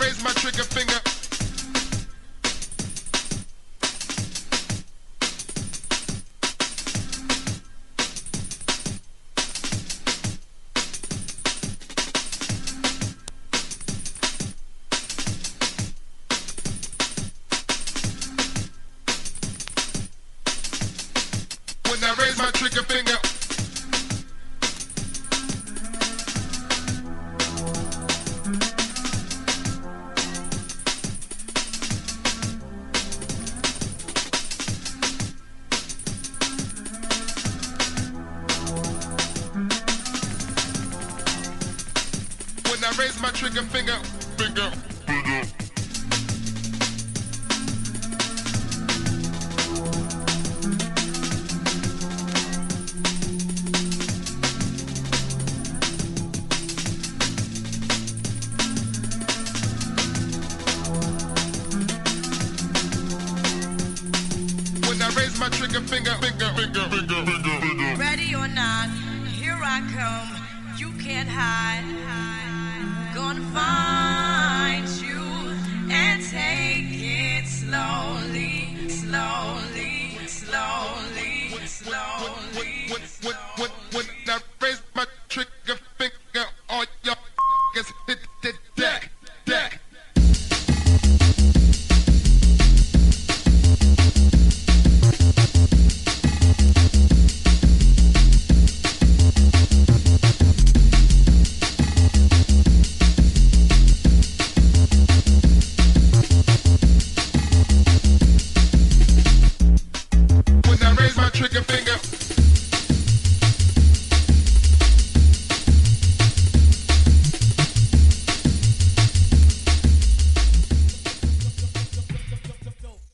raise my trigger finger. When I raise my trigger finger. When I raise my trigger finger, finger, finger. Finger, finger, finger, finger, finger. Ready or not, here I come. You can't hide. Gonna find.